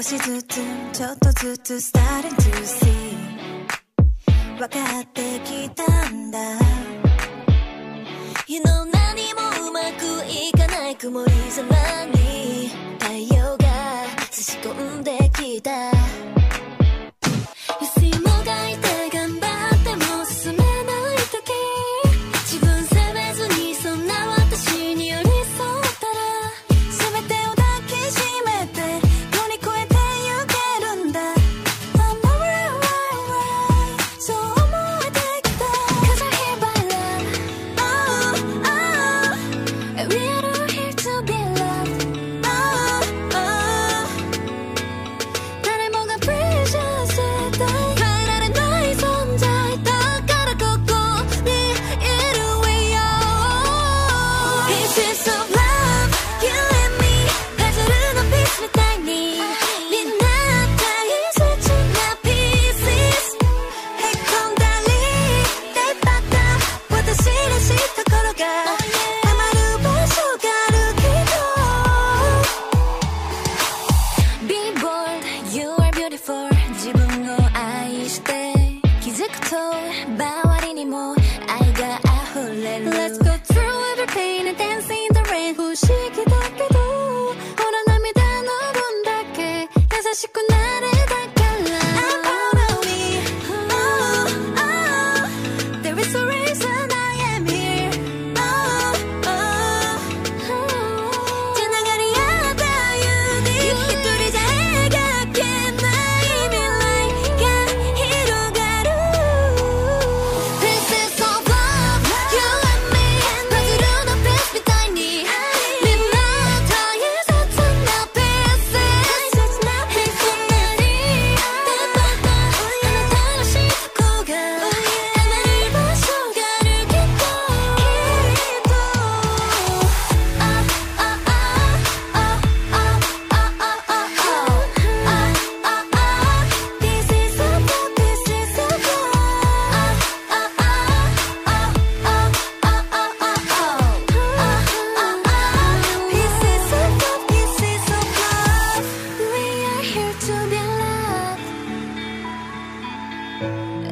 少しずつちょっとずつ starting to see 分かってきたんだ。You know 何もうまくいかない曇り空に。to be loved.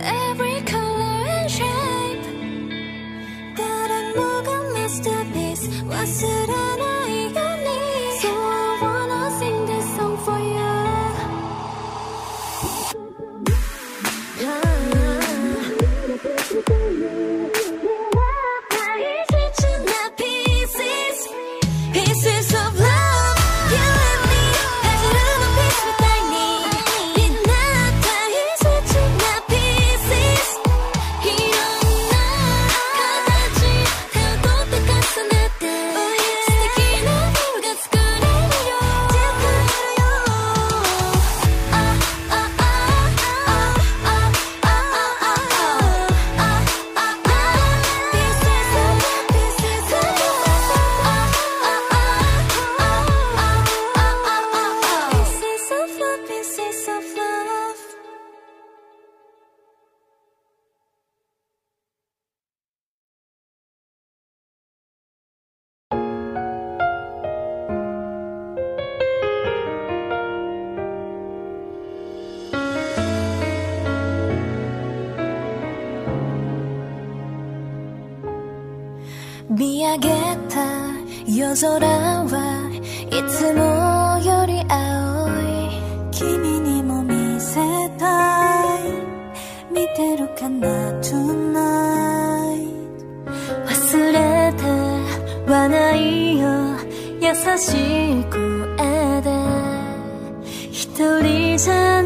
Every color and shape a masterpiece was 見上げた夜空はいつもより青い君にも見せたい。見てるかな tonight 忘れてはないよ優しい声で。一人じゃ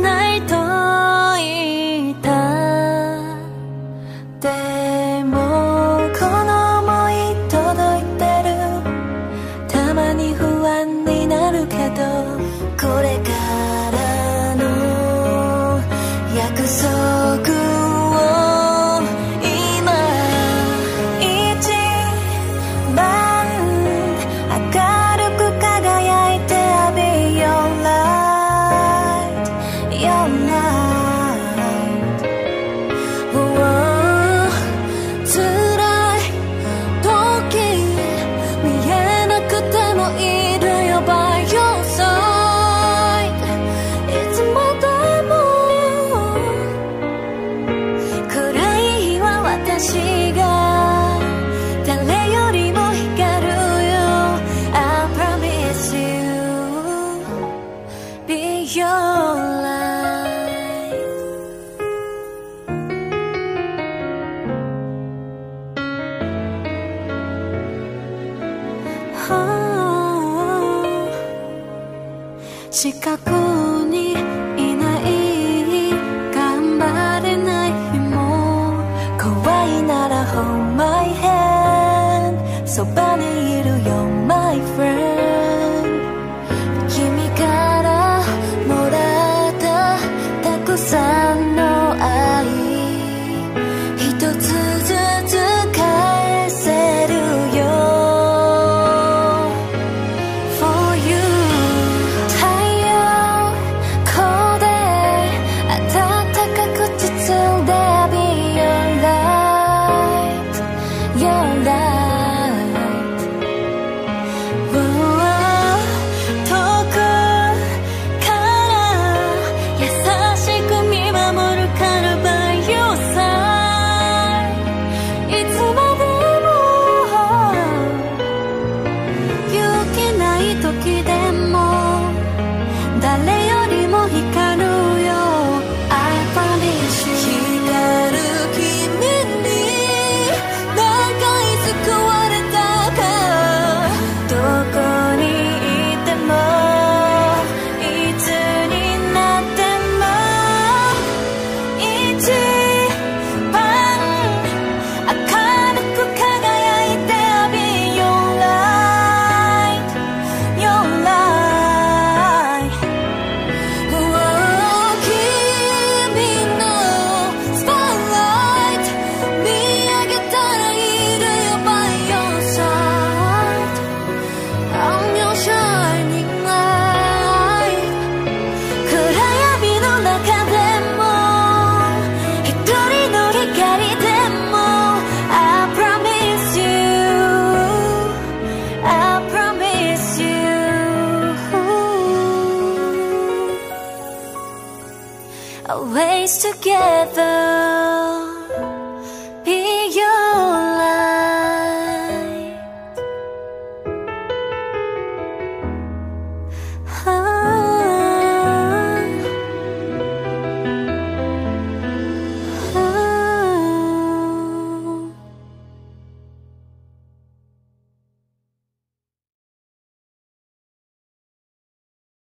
近くにいない頑張れない日も。怖いなら Hold my そばに days together.